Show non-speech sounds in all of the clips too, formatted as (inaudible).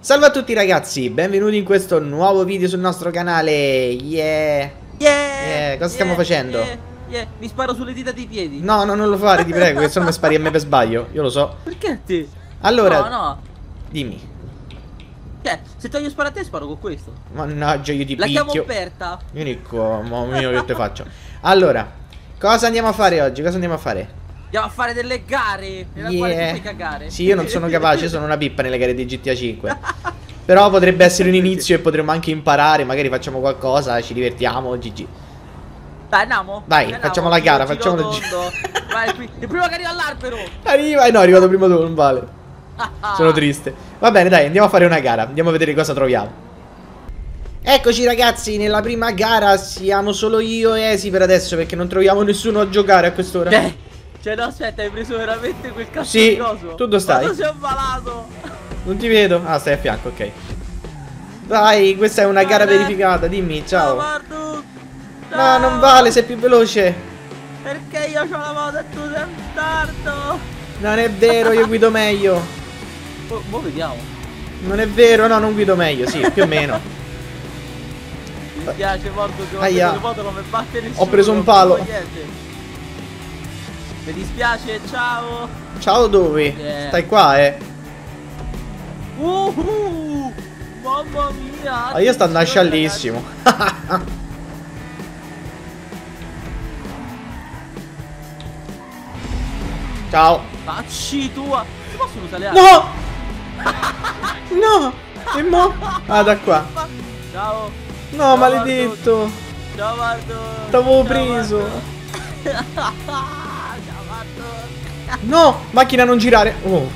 Salve a tutti ragazzi, benvenuti in questo nuovo video sul nostro canale, yeah! Yeah! cosa stiamo facendo? Yeah, yeah. Mi sparo sulle dita dei piedi. No, no, non lo fare, ti prego, che se no mi spari a me per sbaglio, io lo so. Perché te? Allora, No, no. dimmi. Cioè, se toglio sparo a te sparo con questo. Mannaggia, io ti La chiamo picchio. aperta. Vieni qua, mamma mia, che te faccio. Allora, cosa andiamo a fare oggi? Cosa andiamo a fare? Andiamo a fare delle gare nella quale Yeah. puoi cagare. Sì, io non sono capace, sono una pippa nelle gare di GTA 5. Però potrebbe essere un inizio e potremmo anche imparare, magari facciamo qualcosa, ci divertiamo, GG. Dai, andiamo. Vai, Andiamo, facciamo la gara, facciamo la tondo. Vai, qui. Il primo che arriva all'albero. Arriva, eh no, è arrivato prima tu, non vale. Sono triste. Va bene, dai, andiamo a fare una gara. Andiamo a vedere cosa troviamo. Eccoci ragazzi, nella prima gara siamo solo io e Esi per adesso perché non troviamo nessuno a giocare a quest'ora. Eh, Cioè, no, aspetta, hai preso veramente quel cazzo Sì, di coso? tu dove stai? Quando sei ammalato? Non ti vedo? Ah, stai a fianco, ok. Vai, questa è una gara verificata, dimmi, ciao. Mardu. No, non vale, sei più veloce. Perché io ho la moto e tu sei in tardo? Non è vero, io guido meglio. Mo, mo vediamo. Non è vero, no, non guido meglio, sì, più o meno. Mi dispiace Mordo che ho preso mi batte nessuno. Ho preso un palo. Mi dispiace, ciao. Ciao dove? Yeah. Stai qua, eh. Uhu, mamma mia. Ah, io sto andando sciallissimo. (laughs) Ciao. Facci tua. Si possono usare le No! (laughs) No! E mo? Ah, da qua. Ciao. No, Ciao, maledetto. Ciao Mardo. T'avevo preso. (laughs) No! Macchina non girare. Oh.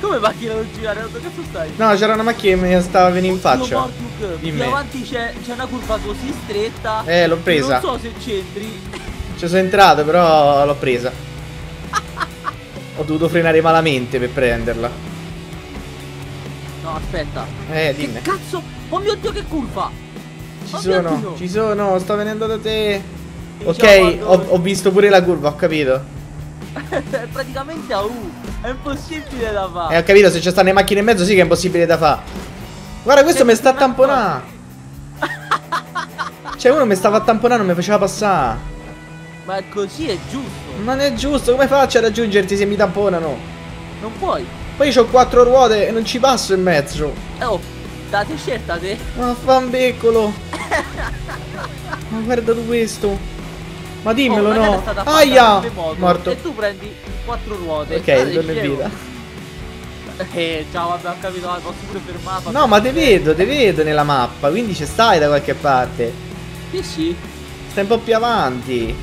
Come macchina non girare? Dove cazzo stai? No, c'era una macchina che mi stava venendo in faccia. Morduk, Dimmi. C'è una curva così stretta. Eh, l'ho che presa. Non so se c'entri. Ci sono entrato, però l'ho presa. Ho dovuto frenare malamente per prenderla. No, aspetta. Eh, Che dimmi. cazzo? Oh mio dio, che curva! Ci Oh sono, ci sono, sto venendo da te. Ciao, Ok, Mardo. ho, ho visto pure la curva, ho capito. È (laughs) praticamente a U. È impossibile da fare. Eh, ho capito, se ci stanno le macchine in mezzo sì che è impossibile da fare. Guarda, questo Se mi sta a tamponare. Cioè, uno mi stava a tamponare, non mi faceva passare. Ma così è giusto. Non è giusto, come faccio a raggiungerti se mi tamponano? Non puoi. Poi ho quattro ruote e non ci passo in mezzo. Eh, oh, date scelta te. Ma fanbeccolo. (laughs) Ma guarda tu questo. Ma dimmelo, Oh, ma no. Aia! Morto. E tu prendi quattro ruote. Ok, in scemo. vita. (laughs) Eh, ciao, vabbè, ho capito, ah, posso pure fermarla. No, ma te vedo, te vedo nella mappa, quindi ci stai da qualche parte. Sì, sì. Stai un po' più avanti.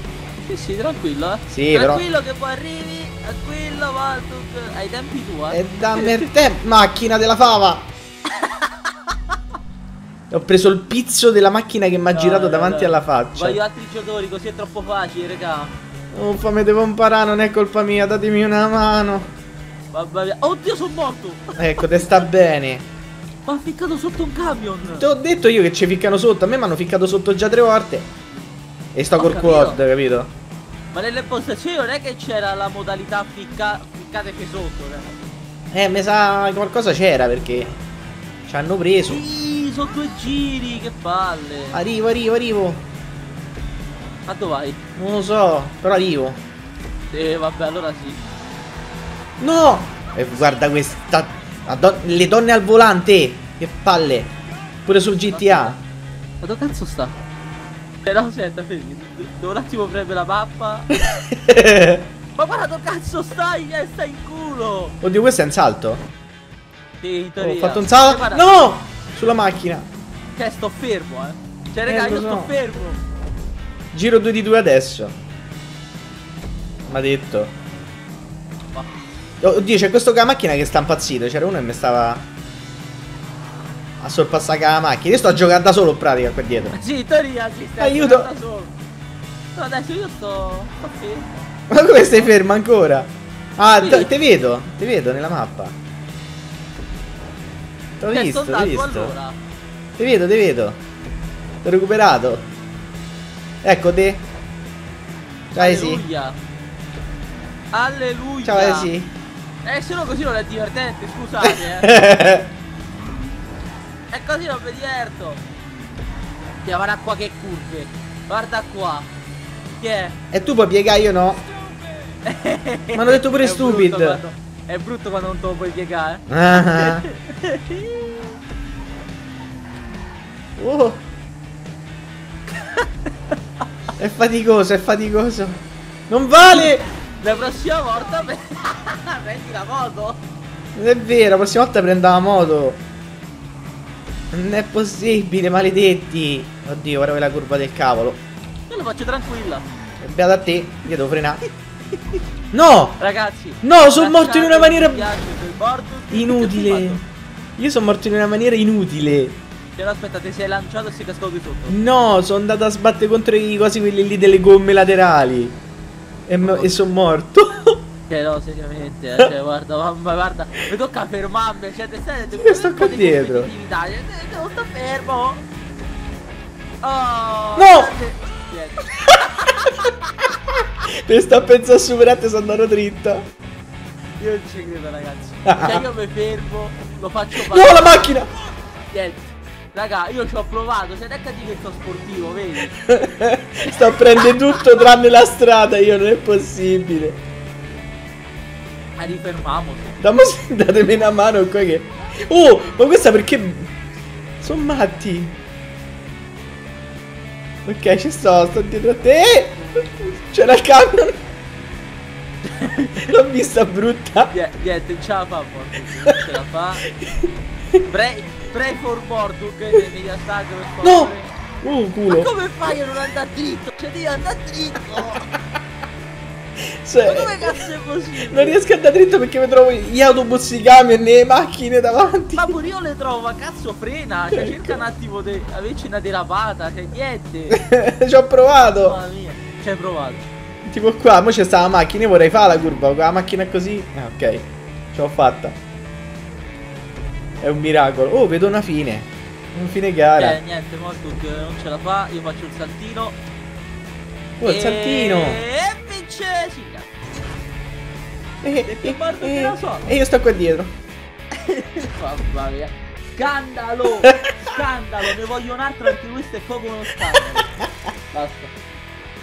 Sì, sì, tranquillo, eh. Sì, però- tranquillo che poi arrivi, tranquillo, Marduk. Ai tempi tua. E dammi il tempo, macchina della fava. Ho preso il pizzo della macchina che mi ha girato davanti alla faccia. Voglio altri giocatori, così è troppo facile, raga. Uffa, mi devo imparare, non è colpa mia, datemi una mano. Via. Oddio, sono morto. Ecco, te sta bene. Ma ha ficcato sotto un camion. Ti ho detto io che ci ficcano sotto, a me mi hanno ficcato sotto già tre volte. E sto Ho col capito. quad, capito? Ma nelle impostazioni non è che c'era la modalità ficca... ficcate che sotto, raga. Eh, mi sa qualcosa c'era perché ci hanno preso. Sì, sono due giri, che palle. Arrivo, arrivo, arrivo. Ma dove vai? Non lo so, però arrivo. Eh, vabbè, allora sì. No! E guarda questa. Madon- le donne al volante! Che palle! Pure sul GTA. Ma dove cazzo sta? Eh no, aspetta, fermi. Devo un attimo prendere la mappa. (laughs) Ma guarda dove cazzo stai? Eh, stai in culo! Oddio, questo è un salto. Sì, Ho fatto un Eh, salto. guarda, No! Sulla macchina. Cioè, sto fermo, eh. Cioè, Eh, raga, lo io so. sto fermo. Giro 2 di 2 adesso. Ma detto. Ma... Oddio, c'è questo la macchina che sta impazzito. C'era uno che mi stava. A sorpassare la macchina. Io sto a giocare da solo in pratica qua dietro. (laughs) Sì, in teoria ci stai Aiuto. da solo. No, adesso io sto... sto fermo. Ma come stai fermo ancora? Ah, Sì. te te vedo, te vedo nella mappa. T'ho visto, sto t'ho visto. allora. Te vedo, te vedo. T'ho recuperato. Ecco te. Ciao Esi. Alleluia. Alleluia. Ciao Esi. Eh, se no così non è divertente, scusate, eh. (laughs) E così non mi diverto. Ti guarda qua che curve. Guarda qua. Che è? E tu puoi piegare, io no. (laughs) Mi hanno detto pure È stupid. brutto quando- È brutto quando non te lo puoi piegare. Ah. (laughs) Oh. È faticoso, è faticoso. Non vale! La prossima volta pre- (laughs) prendi la moto. Non è vero, la prossima volta prendo la moto. Non è possibile, maledetti. Oddio, ora la curva del cavolo. Io lo faccio tranquilla. È beata a te, io devo frenare. (laughs) No! Ragazzi. No, sono morto in una maniera inutile. Io sono morto in una maniera inutile. No, aspetta, ti sei lanciato e sei cascato di sotto. No, sono andato a sbattere contro i cosi quelli lì delle gomme laterali. E, m- e sono morto. (laughs) Cioè, no, seriamente, eh, (laughs) cioè, guarda, mamma, guarda, mi tocca fermarmi, cioè, te stai Io sto qua dietro. te- devo sta fermo. Oh, No! (laughs) Niente. Per sta a pensare a superate sono andato dritto. Io non ci credo, ragazzi. (laughs) Cioè, io mi fermo, lo faccio No, fare. la macchina! Niente. Raga, io ci ho provato, non è che sono sportivo, vedi? (laughs) Sto a prendere tutto tranne la strada, io non è possibile. Ma rifermiamoci. Dammi, (laughs) datemi una mano qua che... Oh, ma questa perché... Sono matti. Ok, ci sto, sto dietro a te. C'era il camion. L'ho vista brutta. Niente, la fa Morduk, ce la fa. Pray, pray for Morduk sacro per No! Oh, Ma culo. come fai a non andare dritto? Cioè devi andare dritto! Cioè, Ma come cazzo è possibile? non riesco ad andare dritto perché mi trovo gli autobus, i camion e le macchine davanti. Ma pure io le trovo, ma cazzo frena! Cioè cerca un attimo di averci una derapata, cioè niente! (laughs) Ci ho provato. Mamma mia, ci hai provato. Tipo qua, mo c'è sta la macchina, io vorrei fare la curva, con la macchina così. Ah, ok. Ce l'ho fatta. È un miracolo. Oh, vedo una fine. Un fine gara. Eh niente, Morduk non ce la fa, io faccio il saltino. Oh, il saltino. E perché guarda eh, che la so. E io sto qua dietro. (laughs) Mamma mia. Scandalo! (laughs) Scandalo! Ne voglio un altro anche questo è proprio uno scandalo. Basta.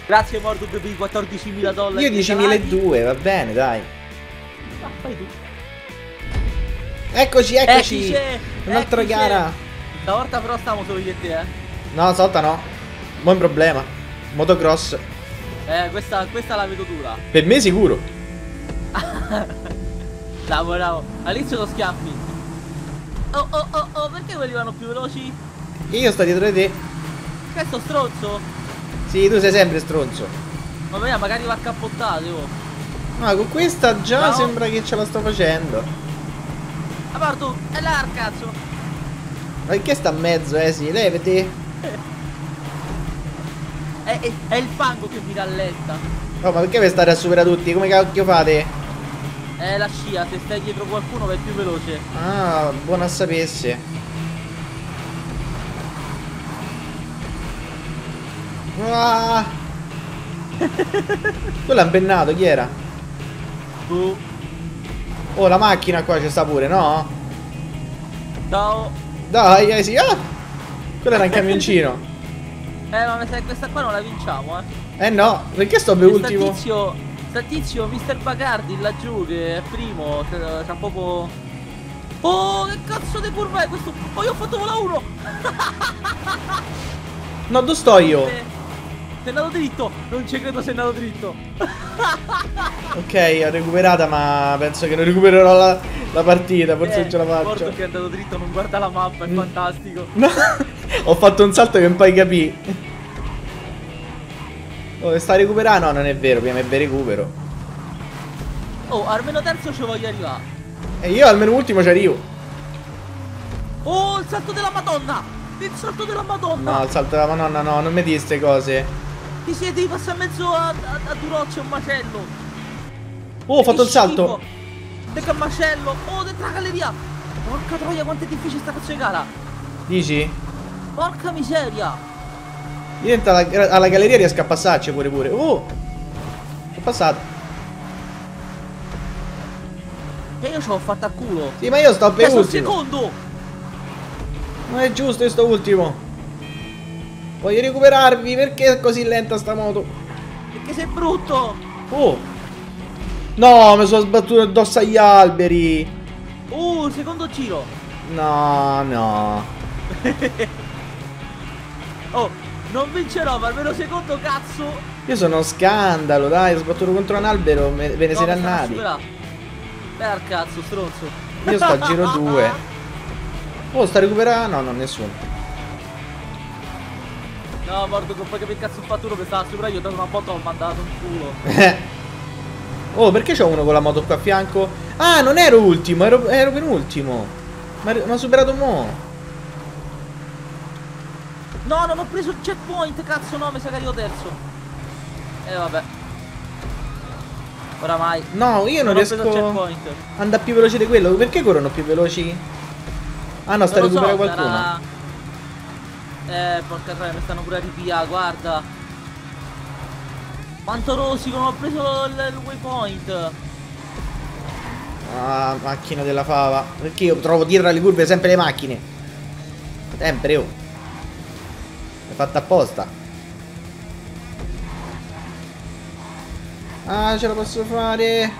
Grazie Morduk per i 14.000 dollari. Io 10.002, va bene, dai. Ma fai tu. Eccoci, eccoci. Un'altra gara. Stavolta però stiamo solo io e te, eh. No, stavolta no. Buon problema. Motocross. Eh, questa, questa la vedo dura. Per me sicuro. (laughs) Bravo, bravo. All'inizio lo schiaffi. Oh, oh, oh, oh, perché quelli vanno più veloci? Io sto dietro di te. Questo stronzo? Sì, tu sei sempre stronzo. Mia, magari va accappottato, oh. Ma con questa già No. sembra che ce la sto facendo. Guarda tu, è là, cazzo. Ma che sta a mezzo, eh sì, levati. (laughs) È, è, è il fango che mi rallenta. Oh, ma perché per stare a superare tutti? Come cacchio fate? È la scia, se stai dietro qualcuno vai più veloce. Ah, buono a sapesse. Ah. (laughs) Quello è impennato, chi era? Tu. Oh, la macchina qua ci sta pure, no? Ciao. Dai, eh sì. Ah! Quello era un camioncino. (laughs) Eh, ma questa qua non la vinciamo, eh. Eh no, perché sto per ultimo? tizio, sta tizio Mr. Bacardi laggiù che è primo, c'è c'ha poco... Oh, che cazzo di curva è questo? Oh, io ho fatto vola uno! No, dove sto io? Eh, Sei andato dritto! Non ci credo sei andato dritto! (laughs) Ok, ho recuperata, ma penso che non recupererò la, la partita, forse Eh, non ce la faccio. Ricordo che è andato dritto, non guarda la mappa, è Mm. fantastico. (laughs) No, ho fatto un salto che non puoi capire. Oh, sta recuperando? No, non è vero, prima è vero recupero. Oh, almeno terzo ci voglio arrivare. E io almeno ultimo ci arrivo. Oh, il salto della Madonna! Il salto della Madonna! No, il salto della madonna, no, non mi dite queste cose. Ti siete passare in mezzo a, a, a Duroccio, un macello! Oh, ho fatto il salto. che macello! Oh, dentro la galleria! Porca troia, quanto è difficile sta cazzo di gara! Dici? Porca miseria! Dentro alla, alla galleria riesco a passarci pure pure. Oh! Ho passato. E io ce l'ho fatta a culo! Sì, ma io sto per ultimo. secondo! Non è giusto, io sto ultimo. Voglio recuperarvi, perché è così lenta sta moto? Perché sei brutto! Oh! No, mi sono sbattuto addosso agli alberi! Uh, secondo giro! No, no. (laughs) Oh, non vincerò, ma almeno secondo cazzo! Io sono uno scandalo, dai, ho sbattuto contro un albero, me- ve ne No, siete a andati. Beh, al cazzo, stronzo. Io sto al giro 2. (laughs) Oh, sta recuperando? No, no, nessuno. No, morto, poi che cazzo ho fatto uno per stare a superare, io ho dato una botta ho mandato un culo. (laughs) oh, perché c'ho uno con la moto qua a fianco? Ah, non ero ultimo, ero, ero penultimo. Ma mi ha superato mo. No, non ho preso il checkpoint, cazzo no, mi sa che arrivo terzo. E eh, vabbè. Oramai. No, io non, il riesco andare più veloce di quello. Perché corrono più veloci? Ah no, sta Non lo so, recuperando qualcuno. sarà- Eh, porca troia, mi stanno pure a ripia, guarda. Quanto rosico, non ho preso il, il waypoint. Ah, macchina della fava. Perché io trovo dietro alle curve sempre le macchine. Sempre, oh. Fatta apposta. Ah, ce la posso fare.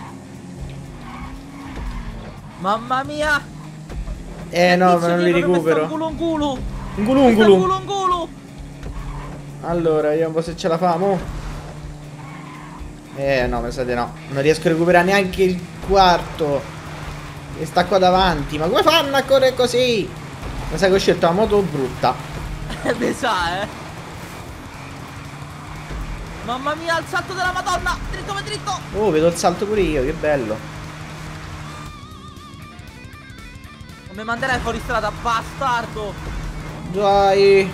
Mamma mia! Eh no, ma non li recupero. Un culo un culo! Un culo un! Allora, vediamo un po' se ce la famo. Eh no, di no. Non riesco a recuperare neanche il quarto. E sta qua davanti. Ma come fanno a correre così? Mi sa che ho scelto la moto brutta. Mi sa, eh! Mamma mia, il salto della madonna! Dritto per dritto! Oh, vedo il salto pure io, che bello. Non mi manderai fuori strada, bastardo! Dai.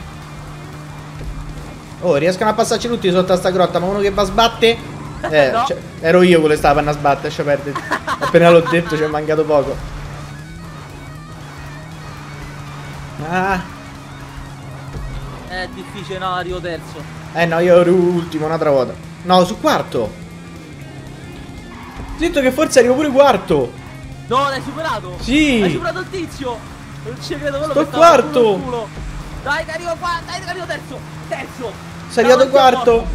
Oh, riescono a passarci tutti sotto a sta grotta, ma uno che va a sbatte? (laughs) Eh, No. cioè, ero io quello che stava a sbattere, lascia perdere. Appena l'ho detto ci è mancato poco. Ah, È difficile, no, arrivo terzo. eh no, io ero ultimo un'altra volta. No, su quarto. Zitto che forse arrivo pure quarto. No, l'hai superato? Sì. Hai superato il tizio! Non ci credo, quello Sto che quarto. Dai, che arrivo qua, dai, che arrivo terzo! Terzo! Sei arrivato quarto.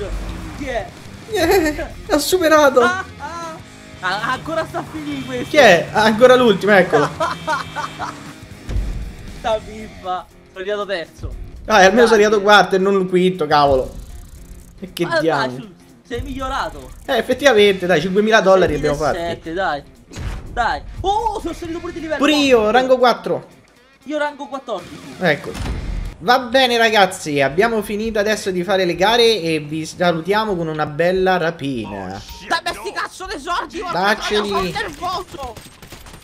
Chi è? Eh, ho superato. Ah, ah. Ah, ancora sta a finire questo! Chi è? Ah, Ancora l'ultimo, eccolo. (laughs) Sta pippa! Sono arrivato terzo. Ah, e almeno sono Dai. arrivato quarto e non il quinto, cavolo. E che Ah, dai, diavolo. sei migliorato. Eh, effettivamente, dai, 5.000 dollari abbiamo fatti. 7, dai. Dai. Oh, sono salito pure di livello. Pure io, rango 4. Io rango 14. Ecco. Va bene ragazzi, abbiamo finito adesso di fare le gare e vi salutiamo con una bella rapina. Dai, besti cazzo dei soldi! guarda, Dacceli. sono nervoso!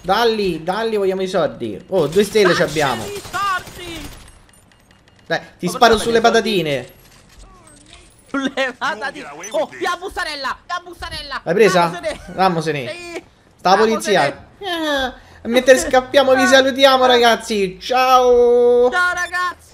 Dalli, dalli, vogliamo i soldi. Oh, due stelle ci Dacceli abbiamo. Dai, ti Ma sparo sulle patatine. Le patatine! Oh, via bustarella! Via bustarella! L'hai presa? Sì. Sta la polizia. Eh, mentre scappiamo vi salutiamo (laughs) ragazzi. Ciao. Ciao ragazzi!